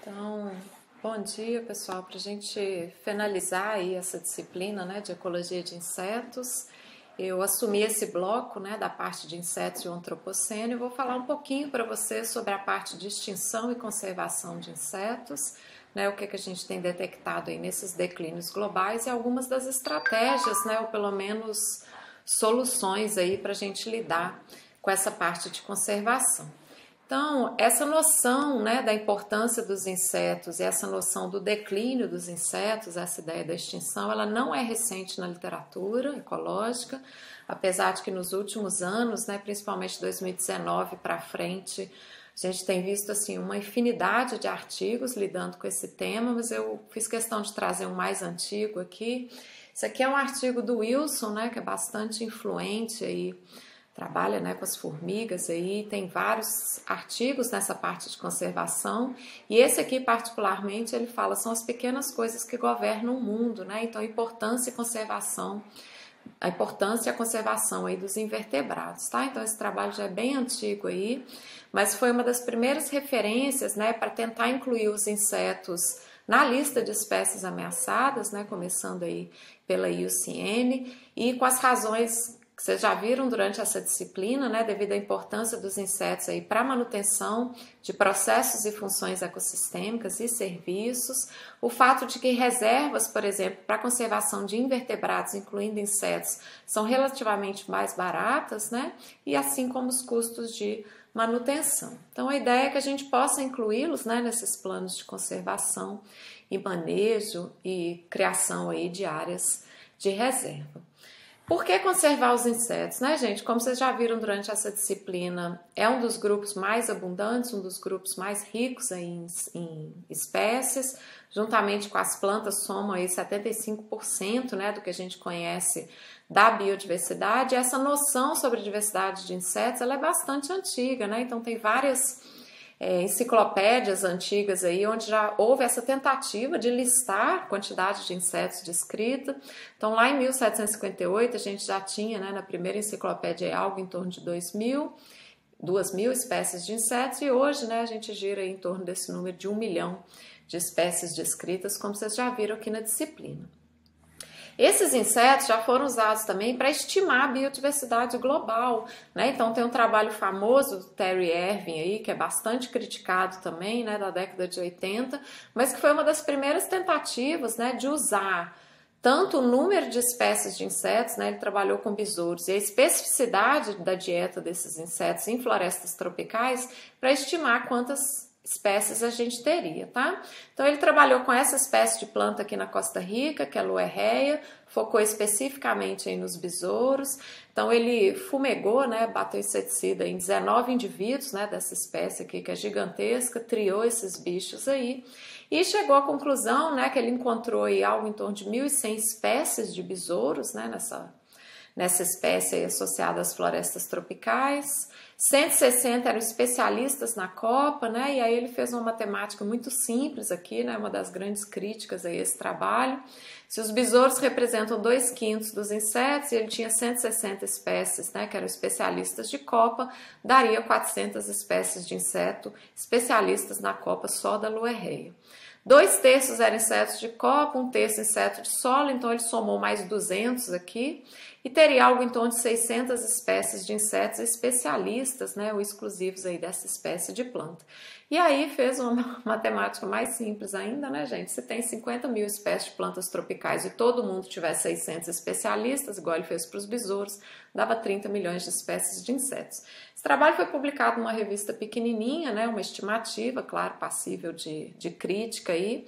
Então, bom dia pessoal, para a gente finalizar aí essa disciplina né, de ecologia de insetos, eu assumi esse bloco né, da parte de insetos e o antropoceno e vou falar um pouquinho para vocês sobre a parte de extinção e conservação de insetos, né, o que, que a gente tem detectado aí nesses declínios globais e algumas das estratégias, né, ou pelo menos soluções aí para a gente lidar com essa parte de conservação. Então, essa noção né, da importância dos insetos e essa noção do declínio dos insetos, essa ideia da extinção, ela não é recente na literatura ecológica, apesar de que nos últimos anos, né, principalmente 2019 para frente, a gente tem visto assim uma infinidade de artigos lidando com esse tema, mas eu fiz questão de trazer um mais antigo aqui. Isso aqui é um artigo do Wilson, né, que é bastante influente aí trabalha né, com as formigas aí, tem vários artigos nessa parte de conservação, e esse aqui particularmente ele fala são as pequenas coisas que governam o mundo, né? Então a importância e conservação, a importância e a conservação aí dos invertebrados, tá? Então esse trabalho já é bem antigo aí, mas foi uma das primeiras referências, né, para tentar incluir os insetos na lista de espécies ameaçadas, né, começando aí pela IUCN, e com as razões que vocês já viram durante essa disciplina, né, devido à importância dos insetos aí para manutenção de processos e funções ecossistêmicas e serviços, o fato de que reservas, por exemplo, para conservação de invertebrados, incluindo insetos, são relativamente mais baratas, né, e assim como os custos de manutenção. Então a ideia é que a gente possa incluí-los, né, nesses planos de conservação e manejo e criação aí de áreas de reserva. Por que conservar os insetos, né, gente? Como vocês já viram durante essa disciplina, é um dos grupos mais abundantes, um dos grupos mais ricos em, em espécies, juntamente com as plantas, somam aí 75% né, do que a gente conhece da biodiversidade. Essa noção sobre diversidade de insetos ela é bastante antiga, né? Então tem várias é, enciclopédias antigas aí, onde já houve essa tentativa de listar quantidade de insetos descrita. Então, lá em 1758, a gente já tinha, né, na primeira enciclopédia, algo em torno de 2 mil, 2 mil espécies de insetos, e hoje né, a gente gira em torno desse número de um milhão de espécies descritas, como vocês já viram aqui na disciplina. Esses insetos já foram usados também para estimar a biodiversidade global, né? Então tem um trabalho famoso do Terry Irving aí, que é bastante criticado também, né, da década de 80, mas que foi uma das primeiras tentativas, né, de usar tanto o número de espécies de insetos, né, ele trabalhou com besouros, e a especificidade da dieta desses insetos em florestas tropicais para estimar quantas espécies a gente teria, tá? Então ele trabalhou com essa espécie de planta aqui na Costa Rica, que é a Loerreia, focou especificamente aí nos besouros. Então ele fumegou, né, bateu inseticida em 19 indivíduos, né, dessa espécie aqui que é gigantesca, triou esses bichos aí e chegou à conclusão, né, que ele encontrou aí algo em torno de 1.100 espécies de besouros, né, nessa nessa espécie associada às florestas tropicais. 160 eram especialistas na Copa, né? E aí ele fez uma matemática muito simples aqui, né? Uma das grandes críticas a esse trabalho. Se os besouros representam 2 quintos dos insetos e ele tinha 160 espécies, né? Que eram especialistas de Copa, daria 400 espécies de inseto especialistas na Copa só da Luerreia. Dois terços eram insetos de copa, um terço inseto de solo, então ele somou mais 200 aqui e teria algo em torno de 600 espécies de insetos especialistas, né, ou exclusivos aí dessa espécie de planta. E aí fez uma matemática mais simples ainda, né, gente? Se tem 50 mil espécies de plantas tropicais e todo mundo tiver 600 especialistas, igual ele fez para os besouros, dava 30 milhões de espécies de insetos. Esse trabalho foi publicado numa revista pequenininha, né, uma estimativa, claro, passível de, de crítica aí,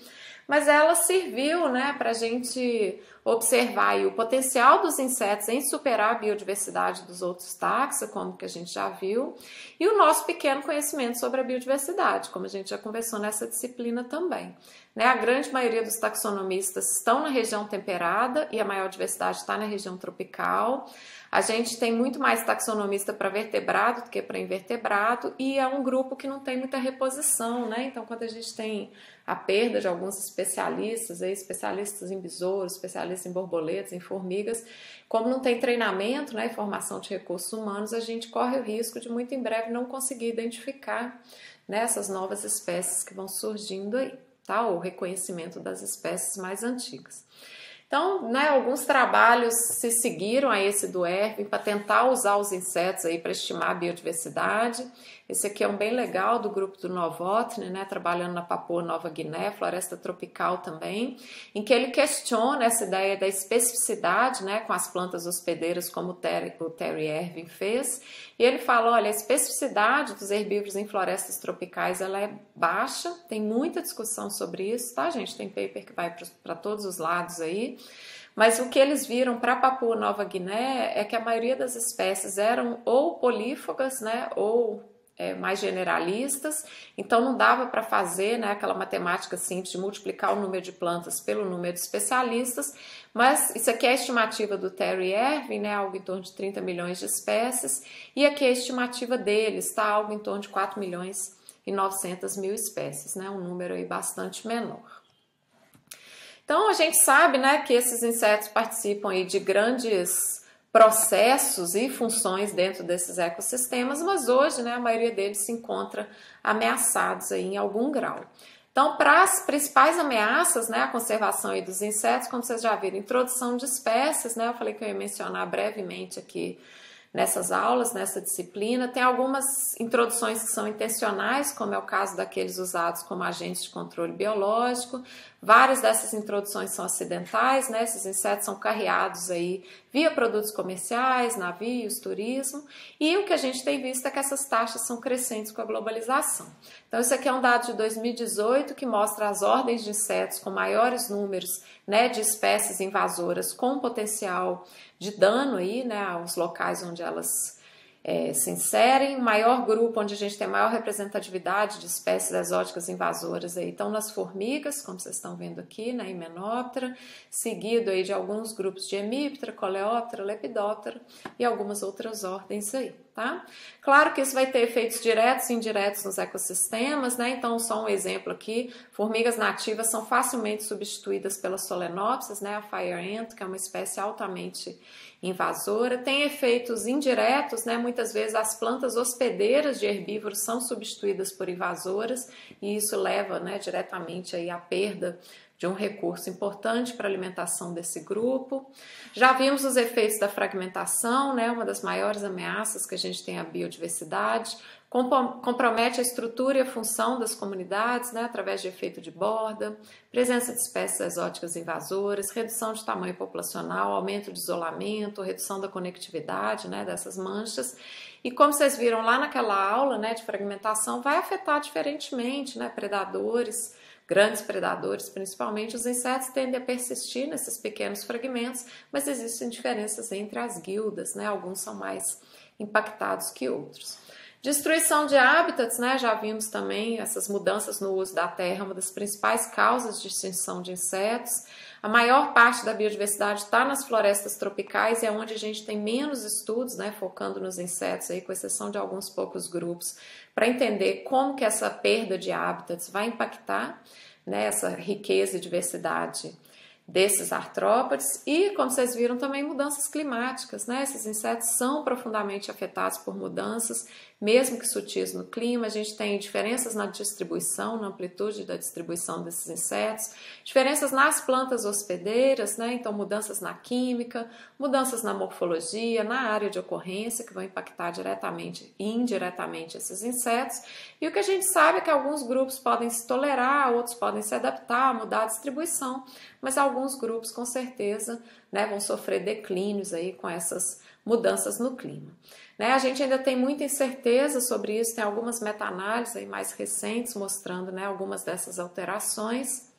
mas ela serviu né, para a gente observar o potencial dos insetos em superar a biodiversidade dos outros taxa, como que a gente já viu, e o nosso pequeno conhecimento sobre a biodiversidade, como a gente já conversou nessa disciplina também. Né? A grande maioria dos taxonomistas estão na região temperada e a maior diversidade está na região tropical. A gente tem muito mais taxonomista para vertebrado do que para invertebrado e é um grupo que não tem muita reposição, né? Então, quando a gente tem a perda de alguns especialistas, aí, especialistas em besouros, especialistas em borboletas, em formigas, como não tem treinamento, né, formação de recursos humanos, a gente corre o risco de muito em breve não conseguir identificar nessas novas espécies que vão surgindo aí, tá? O reconhecimento das espécies mais antigas. Então, né, alguns trabalhos se seguiram a esse do Erwin para tentar usar os insetos aí para estimar a biodiversidade. Esse aqui é um bem legal do grupo do Novotny, né, trabalhando na Papua Nova Guiné, floresta tropical também, em que ele questiona essa ideia da especificidade, né, com as plantas hospedeiras, como o Terry, o Terry Erwin fez. E ele fala, olha, a especificidade dos herbívoros em florestas tropicais ela é baixa, tem muita discussão sobre isso, tá, gente? Tem paper que vai para todos os lados aí. Mas o que eles viram para Papua Nova Guiné é que a maioria das espécies eram ou polífagas, né, ou é, mais generalistas, então não dava para fazer né, aquela matemática simples de multiplicar o número de plantas pelo número de especialistas, mas isso aqui é a estimativa do Terry Ervin, né, algo em torno de 30 milhões de espécies, e aqui é a estimativa deles, está algo em torno de 4 milhões e 900 mil espécies, né, um número aí bastante menor. Então a gente sabe né, que esses insetos participam aí de grandes processos e funções dentro desses ecossistemas, mas hoje né, a maioria deles se encontra ameaçados aí em algum grau. Então, para as principais ameaças, né, a conservação aí dos insetos, como vocês já viram, introdução de espécies, né, eu falei que eu ia mencionar brevemente aqui nessas aulas, nessa disciplina. Tem algumas introduções que são intencionais, como é o caso daqueles usados como agentes de controle biológico. Várias dessas introduções são acidentais, né? Esses insetos são carreados aí via produtos comerciais, navios, turismo. E o que a gente tem visto é que essas taxas são crescentes com a globalização. Então, isso aqui é um dado de 2018 que mostra as ordens de insetos com maiores números né, de espécies invasoras com potencial de dano aí, né, aos locais onde elas é, se inserem. O maior grupo onde a gente tem maior representatividade de espécies exóticas invasoras aí estão nas formigas, como vocês estão vendo aqui, né, Himenoptera, seguido aí de alguns grupos de Hemiptera, Coleóptera, Lepidóptera e algumas outras ordens aí. Tá? Claro que isso vai ter efeitos diretos e indiretos nos ecossistemas, né? Então, só um exemplo aqui: formigas nativas são facilmente substituídas pelas solenopsis, né? A fire ant, que é uma espécie altamente invasora, tem efeitos indiretos, né? Muitas vezes as plantas hospedeiras de herbívoros são substituídas por invasoras e isso leva, né, diretamente aí à perda de um recurso importante para a alimentação desse grupo. Já vimos os efeitos da fragmentação, né, uma das maiores ameaças que a gente tem à biodiversidade, compromete a estrutura e a função das comunidades né, através de efeito de borda, presença de espécies exóticas invasoras, redução de tamanho populacional, aumento de isolamento, redução da conectividade né, dessas manchas. E como vocês viram lá naquela aula né, de fragmentação, vai afetar diferentemente né, predadores, grandes predadores, principalmente os insetos, tendem a persistir nesses pequenos fragmentos, mas existem diferenças entre as guildas, né? alguns são mais impactados que outros. Destruição de hábitats, né? Já vimos também essas mudanças no uso da terra, uma das principais causas de extinção de insetos. A maior parte da biodiversidade está nas florestas tropicais e é onde a gente tem menos estudos, né? Focando nos insetos aí, com exceção de alguns poucos grupos, para entender como que essa perda de hábitats vai impactar né, essa riqueza e diversidade desses artrópodes e, como vocês viram, também mudanças climáticas. Né? Esses insetos são profundamente afetados por mudanças mesmo que sutis no clima, a gente tem diferenças na distribuição, na amplitude da distribuição desses insetos, diferenças nas plantas hospedeiras, né? Então, mudanças na química, mudanças na morfologia, na área de ocorrência, que vão impactar diretamente e indiretamente esses insetos. E o que a gente sabe é que alguns grupos podem se tolerar, outros podem se adaptar, mudar a distribuição, mas alguns grupos, com certeza, né, vão sofrer declínios aí com essas mudanças no clima. Né? A gente ainda tem muita incerteza sobre isso, tem algumas meta-análises mais recentes mostrando né, algumas dessas alterações,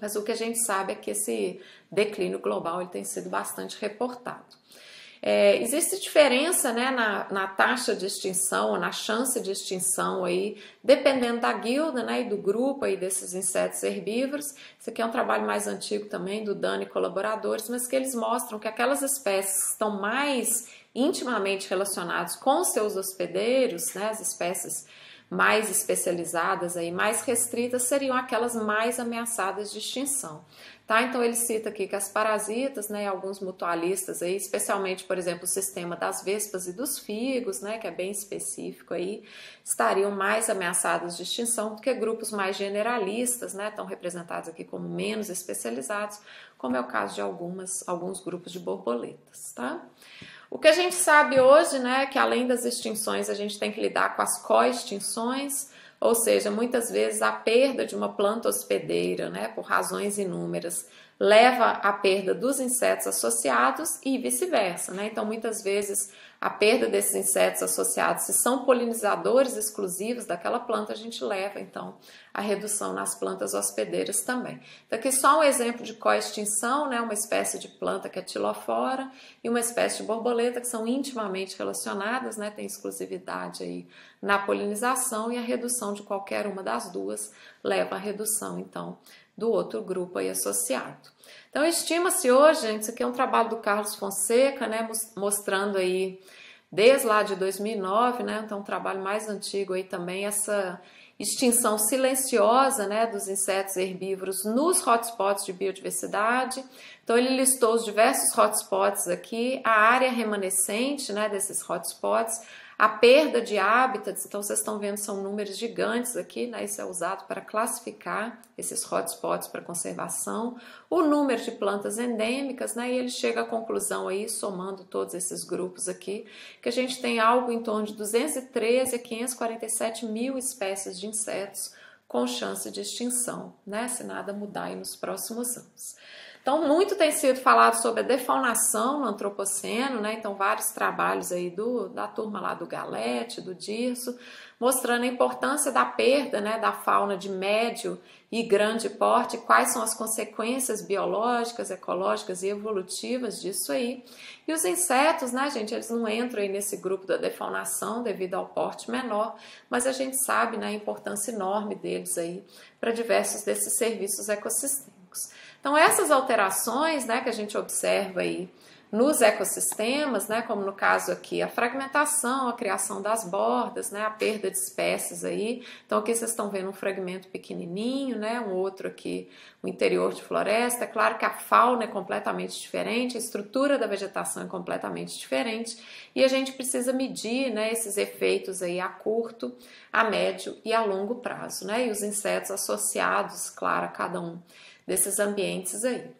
mas o que a gente sabe é que esse declínio global ele tem sido bastante reportado. É, existe diferença né, na, na, taxa de extinção, na chance de extinção aí, dependendo da guilda né, e do grupo aí desses insetos herbívoros. Isso aqui é um trabalho mais antigo também do Dani e colaboradores, mas que eles mostram que aquelas espécies que estão mais intimamente relacionados com seus hospedeiros, né, as espécies mais especializadas aí, mais restritas, seriam aquelas mais ameaçadas de extinção. Tá? Então ele cita aqui que as parasitas, né, alguns mutualistas aí, especialmente, por exemplo, o sistema das vespas e dos figos, né, que é bem específico aí, estariam mais ameaçados de extinção do que grupos mais generalistas, né, estão representados aqui como menos especializados, como é o caso de algumas, alguns grupos de borboletas, tá? O que a gente sabe hoje, né, é que além das extinções, a gente tem que lidar com as co-extinções, ou seja, muitas vezes a perda de uma planta hospedeira, né, por razões inúmeras, leva à perda dos insetos associados e vice-versa, né? Então, muitas vezes a perda desses insetos associados, se são polinizadores exclusivos daquela planta, a gente leva então a redução nas plantas hospedeiras também. Então, aqui só um exemplo de coextinção, né? Uma espécie de planta que é tilofora e uma espécie de borboleta que são intimamente relacionadas, né? Tem exclusividade aí na polinização e a redução de qualquer uma das duas leva à redução, então, do outro grupo aí associado. Então, estima-se hoje, gente, isso aqui é um trabalho do Carlos Fonseca, né, mostrando aí, desde lá de 2009, né, então um trabalho mais antigo aí também, essa extinção silenciosa, né, dos insetos herbívoros nos hotspots de biodiversidade. Então, ele listou os diversos hotspots aqui, a área remanescente, né, desses hotspots, a perda de hábitats, então vocês estão vendo, são números gigantes aqui, né? Isso é usado para classificar esses hotspots para conservação, o número de plantas endêmicas, né? E ele chega à conclusão aí, somando todos esses grupos aqui, que a gente tem algo em torno de 213 a 547 mil espécies de insetos com chance de extinção, né? Se nada mudar nos próximos anos. Então, muito tem sido falado sobre a defaunação no antropoceno, né? Então, vários trabalhos aí do, da turma lá do Galete, do Dirso, mostrando a importância da perda, né, da fauna de médio e grande porte, quais são as consequências biológicas, ecológicas e evolutivas disso aí. E os insetos, né, gente, eles não entram aí nesse grupo da defaunação devido ao porte menor, mas a gente sabe, né, a importância enorme deles aí para diversos desses serviços ecossistêmicos. Então, essas alterações né, que a gente observa aí nos ecossistemas, né, como no caso aqui, a fragmentação, a criação das bordas, né, a perda de espécies aí. Então aqui vocês estão vendo um fragmento pequenininho, né, um outro aqui, o interior de floresta. É claro que a fauna é completamente diferente, a estrutura da vegetação é completamente diferente e a gente precisa medir, né, esses efeitos aí a curto, a médio e a longo prazo, né, e os insetos associados, claro, a cada um desses ambientes aí.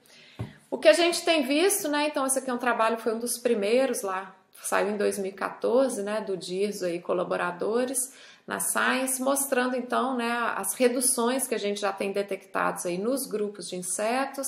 O que a gente tem visto, né? Então, esse aqui é um trabalho, foi um dos primeiros lá, saiu em 2014, né? Do DIRSO aí, colaboradores na Science, mostrando então, né? As reduções que a gente já tem detectados aí nos grupos de insetos.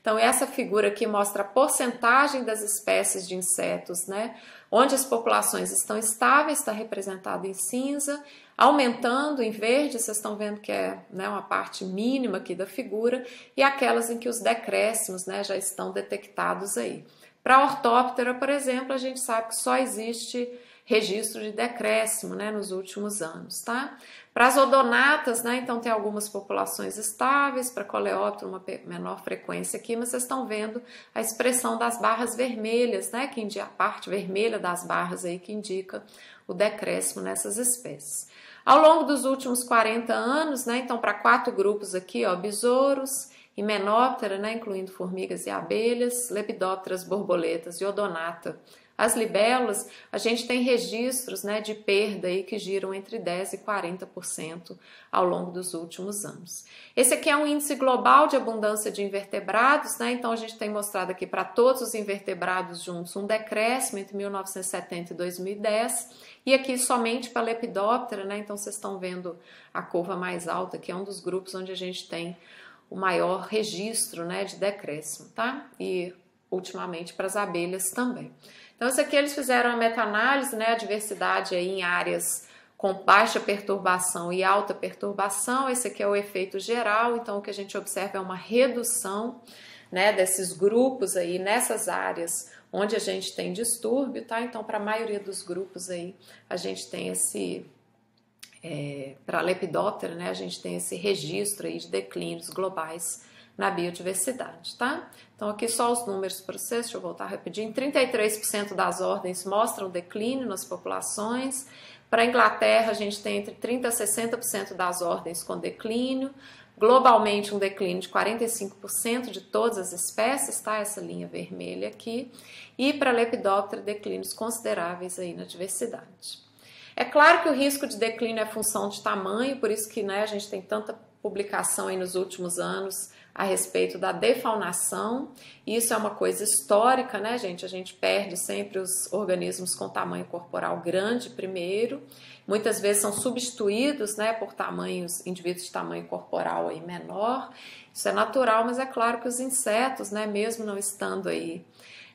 Então, essa figura aqui mostra a porcentagem das espécies de insetos, né? Onde as populações estão estáveis, está representado em cinza, aumentando em verde, vocês estão vendo que é né, uma parte mínima aqui da figura, e aquelas em que os decréscimos né, já estão detectados aí. Para a ortóptera, por exemplo, a gente sabe que só existe registro de decréscimo né, nos últimos anos. Tá? Para as odonatas, né, então tem algumas populações estáveis, para coleóptero uma menor frequência aqui, mas vocês estão vendo a expressão das barras vermelhas, né, que indica a parte vermelha das barras aí que indica o decréscimo nessas espécies. Ao longo dos últimos 40 anos, né, então para quatro grupos aqui, ó, besouros, himenóptera, né, incluindo formigas e abelhas, lepidópteras, borboletas e odonata. As libélulas, a gente tem registros né, de perda aí que giram entre 10% e 40% ao longo dos últimos anos. Esse aqui é um índice global de abundância de invertebrados, né? então a gente tem mostrado aqui para todos os invertebrados juntos um decréscimo entre 1970 e 2010, e aqui somente para lepidóptera, né? então vocês estão vendo a curva mais alta, que é um dos grupos onde a gente tem o maior registro né, de decréscimo, tá? E ultimamente para as abelhas também. Então, isso aqui eles fizeram a meta-análise, né, a diversidade aí em áreas com baixa perturbação e alta perturbação. Esse aqui é o efeito geral, então o que a gente observa é uma redução né, desses grupos aí nessas áreas onde a gente tem distúrbio, tá? Então, para a maioria dos grupos aí, a gente tem esse, é, para a lepidóptera, né, a gente tem esse registro aí de declínios globais na biodiversidade, tá? Então, aqui só os números para vocês, deixa eu voltar rapidinho. 33% das ordens mostram declínio nas populações, Para a Inglaterra, a gente tem entre 30% a 60% das ordens com declínio. Globalmente, um declínio de 45% de todas as espécies, tá? Essa linha vermelha aqui. E para Lepidoptera, declínios consideráveis aí na diversidade. É claro que o risco de declínio é função de tamanho, por isso que né, a gente tem tanta publicação aí nos últimos anos a respeito da defaunação. Isso é uma coisa histórica, né, gente? A gente perde sempre os organismos com tamanho corporal grande primeiro. Muitas vezes são substituídos, né, por tamanhos, indivíduos de tamanho corporal aí menor. Isso é natural, mas é claro que os insetos, né, mesmo não estando aí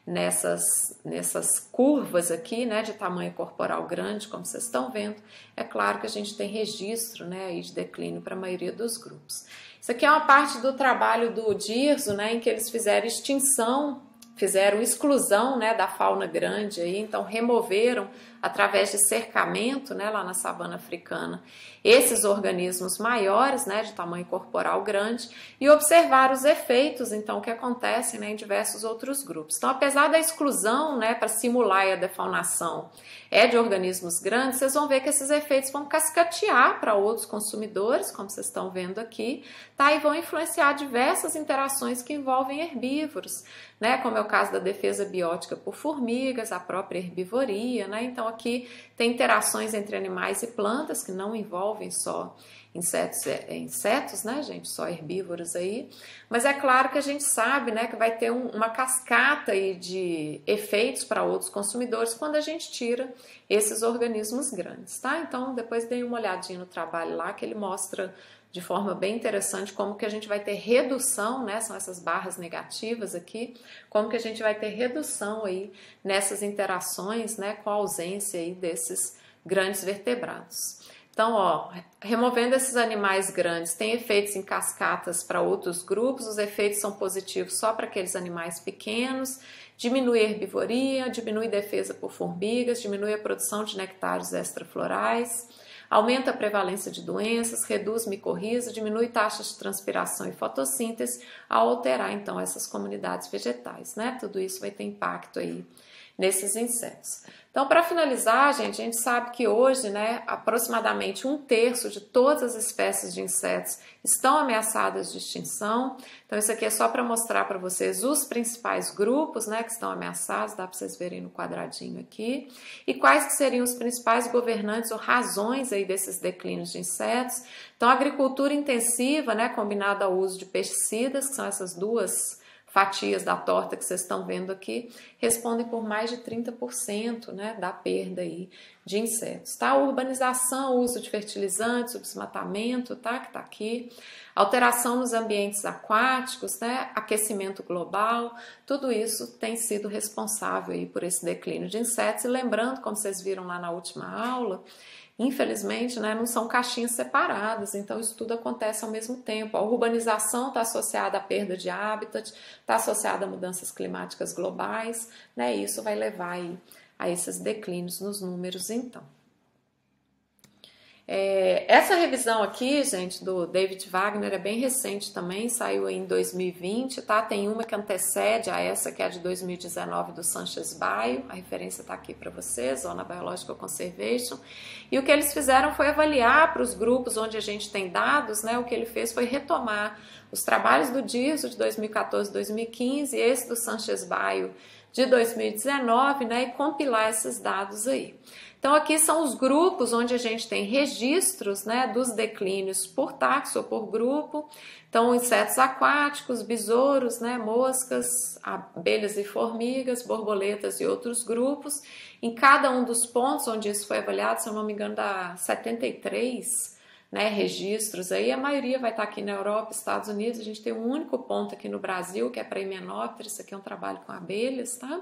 nessas, nessas curvas aqui, né, de tamanho corporal grande, como vocês estão vendo, é claro que a gente tem registro, né, aí de declínio para a maioria dos grupos. Isso aqui é uma parte do trabalho do Dirzo, né, em que eles fizeram extinção, fizeram exclusão, né, da fauna grande aí, então removeram através de cercamento, né, lá na savana africana, esses organismos maiores, né, de tamanho corporal grande, e observar os efeitos, então, que acontecem, né, em diversos outros grupos. Então, apesar da exclusão, né, para simular a defaunação, é de organismos grandes, vocês vão ver que esses efeitos vão cascatear para outros consumidores, como vocês estão vendo aqui, tá, e vão influenciar diversas interações que envolvem herbívoros, né, como é o caso da defesa biótica por formigas, a própria herbivoria, né, então aqui tem interações entre animais e plantas que não envolvem só insetos, é, é, insetos, né, gente, só herbívoros aí. Mas é claro que a gente sabe, né, que vai ter um, uma cascata aí de efeitos para outros consumidores quando a gente tira esses organismos grandes, tá? Então, depois dei uma olhadinha no trabalho lá que ele mostra de forma bem interessante como que a gente vai ter redução, né, são essas barras negativas aqui, como que a gente vai ter redução aí nessas interações, né, com a ausência aí desses grandes vertebrados. Então, ó, removendo esses animais grandes tem efeitos em cascatas para outros grupos, os efeitos são positivos só para aqueles animais pequenos, diminui a herbivoria, diminui defesa por formigas, diminui a produção de nectários extraflorais, aumenta a prevalência de doenças, reduz micorriza, diminui taxas de transpiração e fotossíntese, ao alterar então essas comunidades vegetais, né? Tudo isso vai ter impacto aí nesses insetos. Então, para finalizar, gente, a gente sabe que hoje, né, aproximadamente um terço de todas as espécies de insetos estão ameaçadas de extinção. Então, isso aqui é só para mostrar para vocês os principais grupos, né, que estão ameaçados, dá para vocês verem no quadradinho aqui, e quais que seriam os principais governantes ou razões aí desses declínios de insetos. Então, a agricultura intensiva, né, combinada ao uso de pesticidas, que são essas duas fatias da torta que vocês estão vendo aqui, respondem por mais de 30% né, da perda aí de insetos. Tá? Urbanização, uso de fertilizantes, desmatamento, tá? que está aqui, alteração nos ambientes aquáticos, né? aquecimento global, tudo isso tem sido responsável aí por esse declínio de insetos. E lembrando, como vocês viram lá na última aula, Infelizmente, né, não são caixinhas separadas, então isso tudo acontece ao mesmo tempo. A urbanização está associada à perda de habitat, está associada a mudanças climáticas globais, né, e isso vai levar aí a esses declínios nos números, então. É, essa revisão aqui, gente, do David Wagner é bem recente também, saiu em 2020, tá? Tem uma que antecede a essa, que é a de 2019 do Sanchez Bio, a referência está aqui para vocês, Zona Biological Conservation. E o que eles fizeram foi avaliar para os grupos onde a gente tem dados, né? O que ele fez foi retomar os trabalhos do DIRSO de 2014 2015 e esse do Sanchez Bio de 2019, né? E compilar esses dados aí. Então, aqui são os grupos onde a gente tem registros né, dos declínios por táxi ou por grupo. Então, insetos aquáticos, besouros, né, moscas, abelhas e formigas, borboletas e outros grupos. Em cada um dos pontos onde isso foi avaliado, se eu não me engano, dá 73 né, registros aí, a maioria vai estar aqui na Europa, Estados Unidos, a gente tem um único ponto aqui no Brasil, que é para Himenóptera, isso aqui é um trabalho com abelhas, tá?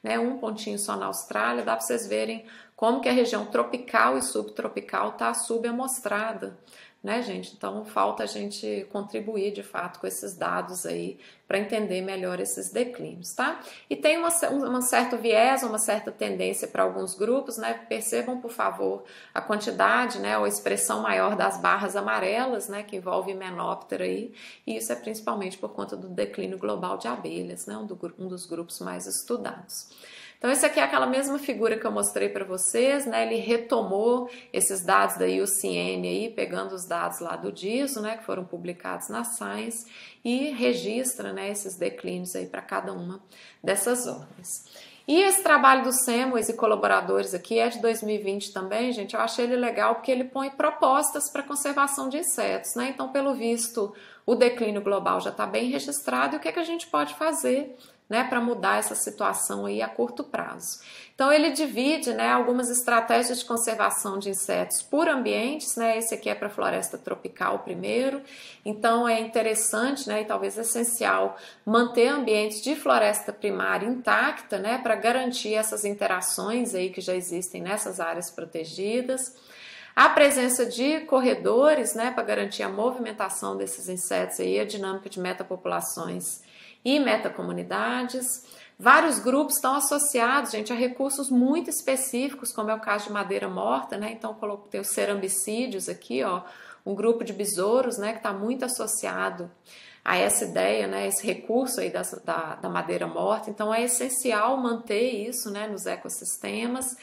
Né, um pontinho só na Austrália, dá para vocês verem como que a região tropical e subtropical está subamostrada, né, gente? Então falta a gente contribuir de fato com esses dados aí para entender melhor esses declínios, tá? E tem uma, um certo viés, uma certa tendência para alguns grupos, né? Percebam, por favor, a quantidade, né, ou a expressão maior das barras amarelas, né, que envolve menóptera aí, e isso é principalmente por conta do declínio global de abelhas, né, um, do, um dos grupos mais estudados. Então, esse aqui é aquela mesma figura que eu mostrei para vocês, né? Ele retomou esses dados da IUCN aí, pegando os dados lá do DISO, né, que foram publicados na Science, e registra, né, esses declínios aí para cada uma dessas ordens. E esse trabalho do Semwes e colaboradores aqui é de 2020 também, gente. Eu achei ele legal porque ele põe propostas para conservação de insetos, né? Então, pelo visto, o declínio global já está bem registrado e o que, é que a gente pode fazer né, para mudar essa situação aí a curto prazo. Então ele divide, né, algumas estratégias de conservação de insetos por ambientes, né? Esse aqui é para floresta tropical primeiro. Então é interessante, né, e talvez essencial manter ambientes de floresta primária intacta, né, para garantir essas interações aí que já existem nessas áreas protegidas. A presença de corredores, né, para garantir a movimentação desses insetos aí, a dinâmica de metapopulações e metacomunidades. Vários grupos estão associados, gente, a recursos muito específicos, como é o caso de madeira morta, né? Então, coloquei os cerambicídios aqui, ó, um grupo de besouros, né, que está muito associado a essa ideia, né, esse recurso aí da, da, da, madeira morta. Então, é essencial manter isso, né, nos ecossistemas.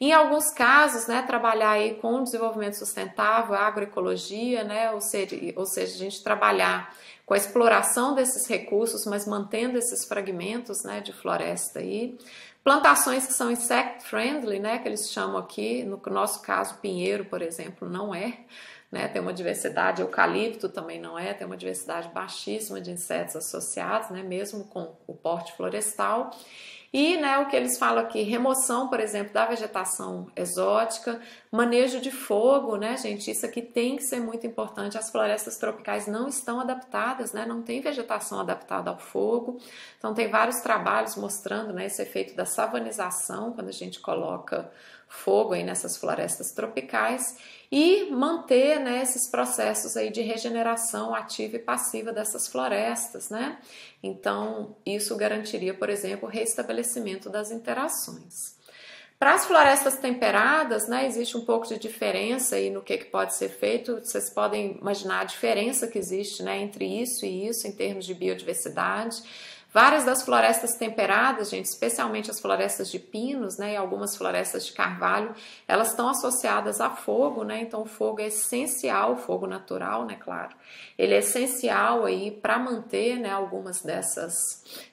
Em alguns casos, né, trabalhar aí com desenvolvimento sustentável, agroecologia, né, ou seja, ou seja, a gente trabalhar com a exploração desses recursos, mas mantendo esses fragmentos né, de floresta aí. Plantações que são insect friendly, né, que eles chamam aqui, no nosso caso, pinheiro, por exemplo, não é. Né, tem uma diversidade, eucalipto também não é, tem uma diversidade baixíssima de insetos associados, né, mesmo com o porte florestal. E né, o que eles falam aqui, remoção, por exemplo, da vegetação exótica, manejo de fogo, né, gente? Isso aqui tem que ser muito importante. As florestas tropicais não estão adaptadas, né? Não tem vegetação adaptada ao fogo. Então tem vários trabalhos mostrando né, esse efeito da savanização quando a gente coloca fogo aí nessas florestas tropicais e manter né, esses processos aí de regeneração ativa e passiva dessas florestas, né? Então, isso garantiria, por exemplo, o restabelecimento das interações. Para as florestas temperadas, né, existe um pouco de diferença aí no que, que pode ser feito. Vocês podem imaginar a diferença que existe né, entre isso e isso em termos de biodiversidade. Várias das florestas temperadas, gente, especialmente as florestas de pinos, né, e algumas florestas de carvalho, elas estão associadas a fogo, né? Então o fogo é essencial, o fogo natural, né, claro. Ele é essencial aí para manter, né, algumas dessas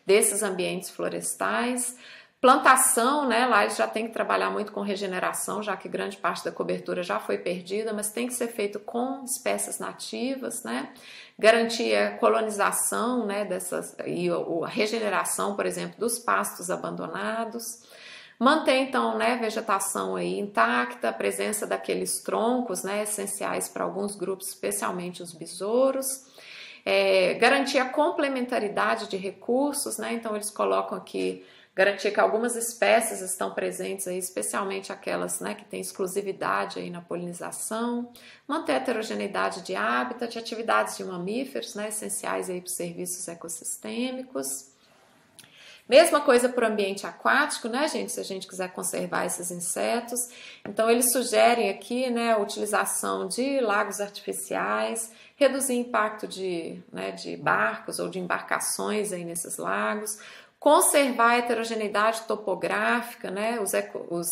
desses ambientes florestais. Plantação, né? Lá eles já tem que trabalhar muito com regeneração, já que grande parte da cobertura já foi perdida, mas tem que ser feito com espécies nativas, né? Garantir a colonização, né? Dessas e a regeneração, por exemplo, dos pastos abandonados. Manter então, né, vegetação aí intacta, a presença daqueles troncos, né, essenciais para alguns grupos, especialmente os besouros. É, garantir a complementaridade de recursos, né? Então eles colocam aqui garantir que algumas espécies estão presentes aí, especialmente aquelas né, que têm exclusividade aí na polinização, manter a heterogeneidade de hábitat, atividades de mamíferos, né, essenciais aí para os serviços ecossistêmicos. Mesma coisa para o ambiente aquático, né, gente? Se a gente quiser conservar esses insetos. Então, eles sugerem aqui, né, a utilização de lagos artificiais, reduzir impacto de, né, de barcos ou de embarcações aí nesses lagos, conservar a heterogeneidade topográfica, né? Os, eco, os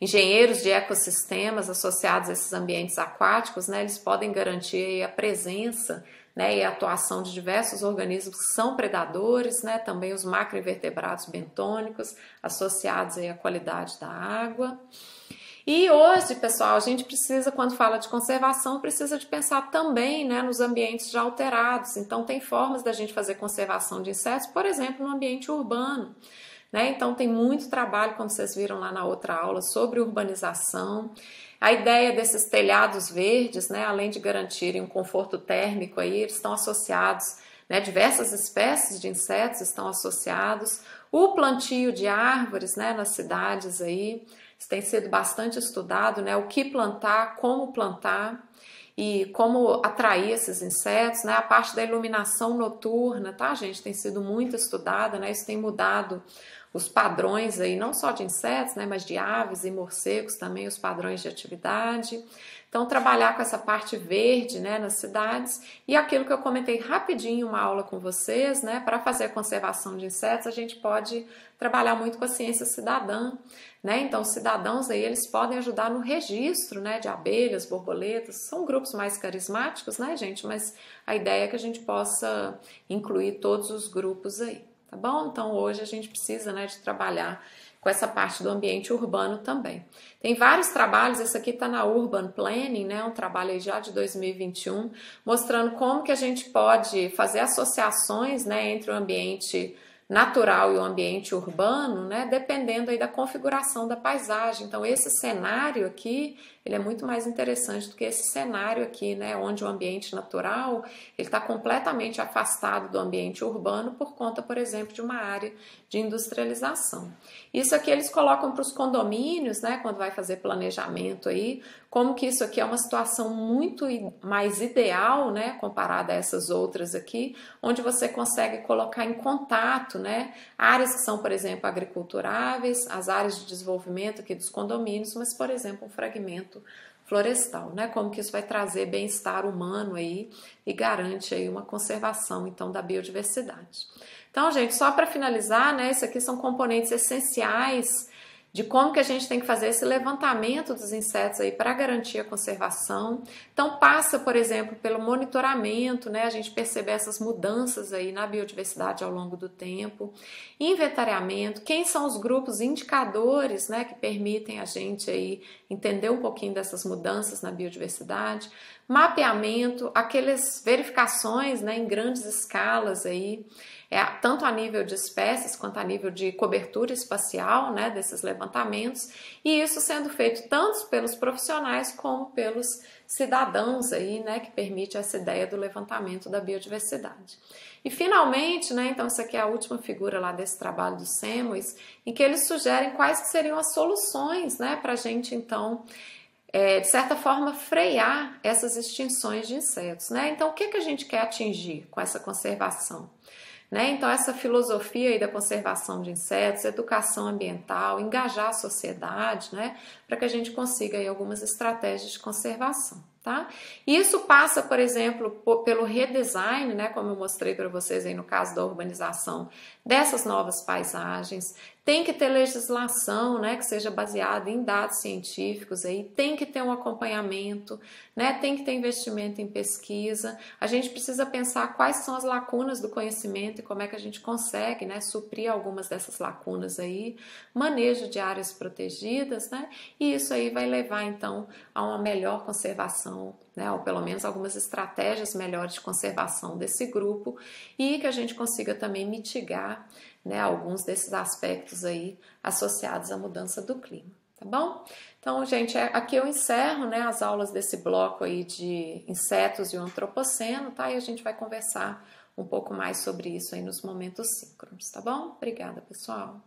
engenheiros de ecossistemas associados a esses ambientes aquáticos, né? Eles podem garantir a presença né, e a atuação de diversos organismos que são predadores, né, também os macroinvertebrados bentônicos associados à qualidade da água. E hoje, pessoal, a gente precisa, quando fala de conservação, precisa de pensar também né, nos ambientes já alterados. Então, tem formas da gente fazer conservação de insetos, por exemplo, no ambiente urbano. Né? Então, tem muito trabalho, como vocês viram lá na outra aula, sobre urbanização. A ideia desses telhados verdes, né, além de garantirem um conforto térmico, aí, eles estão associados, né, diversas espécies de insetos estão associados. O plantio de árvores né, nas cidades aí, isso tem sido bastante estudado, né? O que plantar, como plantar e como atrair esses insetos, né? A parte da iluminação noturna, tá, gente? Tem sido muito estudada, né? Isso tem mudado os padrões aí, não só de insetos, né? Mas de aves e morcegos também, os padrões de atividade. Então, trabalhar com essa parte verde, né, nas cidades e aquilo que eu comentei rapidinho uma aula com vocês, né, para fazer a conservação de insetos, a gente pode trabalhar muito com a ciência cidadã, né? Então, os cidadãos aí eles podem ajudar no registro, né, de abelhas, borboletas. São grupos mais carismáticos, né, gente? Mas a ideia é que a gente possa incluir todos os grupos aí, tá bom? Então, hoje a gente precisa, né, de trabalhar com essa parte do ambiente urbano também. Tem vários trabalhos, esse aqui está na Urban Planning, né, um trabalho já de 2021, mostrando como que a gente pode fazer associações né, entre o ambiente natural e o ambiente urbano, né, dependendo aí da configuração da paisagem. Então esse cenário aqui, ele é muito mais interessante do que esse cenário aqui, né, onde o ambiente natural ele está completamente afastado do ambiente urbano por conta, por exemplo, de uma área de industrialização. Isso aqui eles colocam para os condomínios, né, quando vai fazer planejamento aí, como que isso aqui é uma situação muito mais ideal, né, comparada a essas outras aqui, onde você consegue colocar em contato, né, áreas que são, por exemplo, agriculturáveis, as áreas de desenvolvimento aqui dos condomínios, mas, por exemplo, um fragmento florestal, né? Como que isso vai trazer bem-estar humano aí e garante aí uma conservação então da biodiversidade. Então, gente, só para finalizar, né, esses aqui são componentes essenciais de como que a gente tem que fazer esse levantamento dos insetos aí para garantir a conservação. Então passa, por exemplo, pelo monitoramento, né, a gente perceber essas mudanças aí na biodiversidade ao longo do tempo, inventariamento, quem são os grupos indicadores, né, que permitem a gente aí entender um pouquinho dessas mudanças na biodiversidade, mapeamento, aquelas verificações, né, em grandes escalas aí, é, tanto a nível de espécies quanto a nível de cobertura espacial né, desses levantamentos, e isso sendo feito tanto pelos profissionais como pelos cidadãos aí, né, que permite essa ideia do levantamento da biodiversidade. E finalmente, né, então essa aqui é a última figura lá desse trabalho do Semmes, em que eles sugerem quais que seriam as soluções, né, para a gente então é, de certa forma, frear essas extinções de insetos. Né? Então, o que, que a gente quer atingir com essa conservação? Né? Então, essa filosofia aí da conservação de insetos, educação ambiental, engajar a sociedade, né? para que a gente consiga aí algumas estratégias de conservação. Tá? Isso passa, por exemplo, pelo redesign, né, como eu mostrei para vocês aí no caso da urbanização, dessas novas paisagens, tem que ter legislação, né, que seja baseada em dados científicos aí, tem que ter um acompanhamento, né, tem que ter investimento em pesquisa. A gente precisa pensar quais são as lacunas do conhecimento e como é que a gente consegue, né, suprir algumas dessas lacunas aí, manejo de áreas protegidas, né, e isso aí vai levar então a uma melhor conservação né, ou pelo menos algumas estratégias melhores de conservação desse grupo e que a gente consiga também mitigar né, alguns desses aspectos aí associados à mudança do clima, tá bom? Então, gente, é, aqui eu encerro né, as aulas desse bloco aí de insetos e o antropoceno, tá? E a gente vai conversar um pouco mais sobre isso aí nos momentos síncronos, tá bom? Obrigada, pessoal.